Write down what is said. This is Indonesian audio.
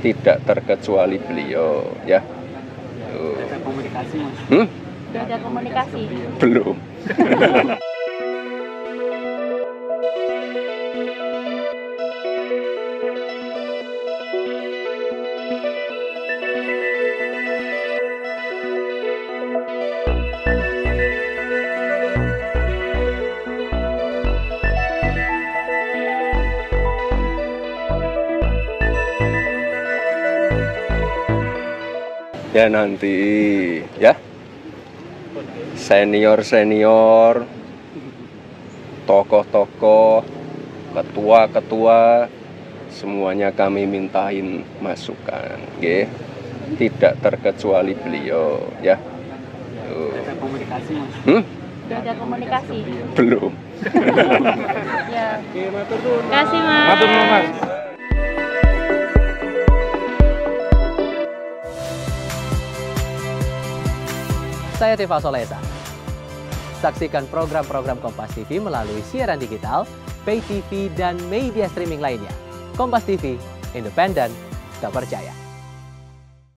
tidak terkecuali beliau ya. Hmm? Sudah ada komunikasi. belum ya nanti ya senior senior tokoh-tokoh ketua-ketua semuanya kami mintain masukan nggih. tidak terkecuali beliau ya Tuh. Ada komunikasi mas. Hmm? Sudah ada komunikasi. belum Ya. Oke, matur nuwun. Terima kasih, Mas. Matur nuwun mas. Saya Tifa Solesa. Saksikan program-program Kompas TV melalui siaran digital, pay TV, dan media streaming lainnya. Kompas TV, independen, terpercaya.